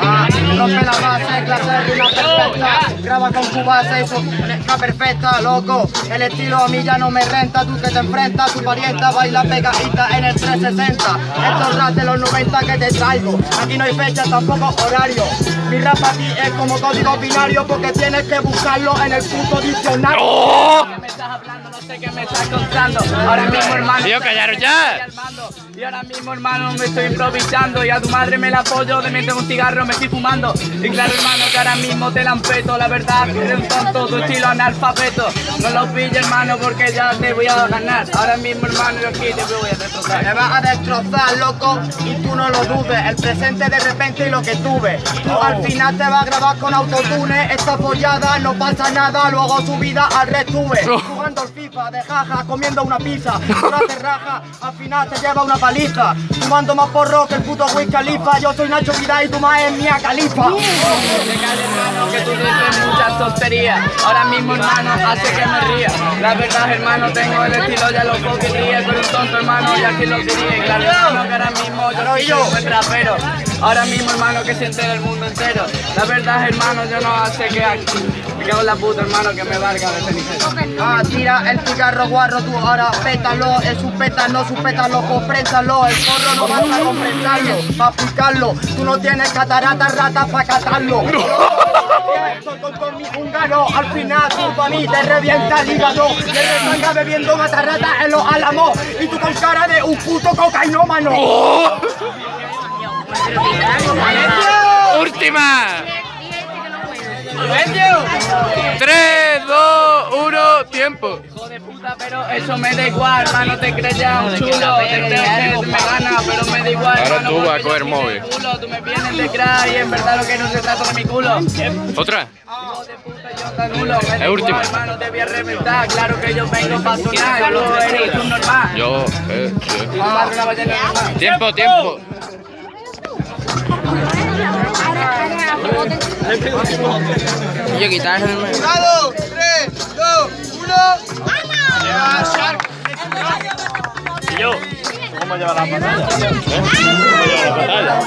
Ah, rompe la base, clase de rima perfecta. Graba con tu base y su letra perfecta, loco. El estilo a mí ya no me renta. Tú que te enfrentas, tu parienta baila pegadita en el 360. Estos rap de los 90 que te traigo. Aquí no hay fecha, tampoco horario. Mi rap aquí es como código binario porque tienes que buscarlo en el puto diccionario. ¿Qué me estás hablando? No sé qué me estás contando. Ahora mismo, hermano. Tío, callaros ya. Y ahora mismo, hermano, me estoy improvisando. Y a tu madre me la apoyo. De mientras un cigarro me estoy fumando. Y claro, hermano, que ahora mismo te la ampeto. La verdad que eres un tonto, tu estilo analfabeto. No lo pilles, hermano, porque ya te voy a ganar. Ahora mismo, hermano, yo aquí te voy a destrozar. Me vas a destrozar, loco, y tú no lo dudes. El presente de repente y lo que tuve. Tú al final te vas a grabar con autotune. Esta follada no pasa nada, luego tu vida al Jugando al FIFA de jaja, comiendo una pizza. Ahora te raja, al final te lleva una paliza. Fumando más porro que el puto Wiz Khalifa. Yo soy Nacho Vidal y tu más es Mía Califa. Hermano, que tú dices muchas tonterías. Ahora mismo, hermano, hace que me ría. La verdad, hermano, tengo el estilo ya loco que ríe. Pero un tonto, hermano, ya que lo diría. Claro, hermano, que ahora mismo yo soy un buen rapero. Ahora mismo, hermano, que se entera el mundo entero. La verdad, hermano, yo no hace que me en la puta, hermano, que me valga de cenicero. Ah, tira el cigarro guarro, tú ahora pétalo, es un pétalo, su pétalo, comprénsalo, el zorro no basta con pensarlo, pa' picarlo, tú no tienes cataratas, ratas pa' catarlo. Soy con mi húngaro, al final tú pa' mí te revienta el hígado, te resanga bebiendo matarrata en los álamos, y tú con cara de un puto cocainómano. ¡Última! 3, 2, 1, tiempo. Hijo de puta, pero eso me da igual, hermano, te crees ya un chulo, te crees que me gana, pero me da igual, Ahora tú vas a coger yo móvil. culo, tú me vienes de crack y en verdad lo que no se trata de mi culo. ¿Otra? Hijo de puta, yo tan nulo, me da Es última. igual, hermano, te voy a reventar, claro que yo vengo para sonar, tú eres un normal. Yo, eh, sí. Tiempo, tiempo. Y yo quitarme, hermano. ¡Cuidado! ¡Tres, dos, uno! ¿Cómo lleva la pantalla? ¿Eh? ¿Cómo lleva la pantalla?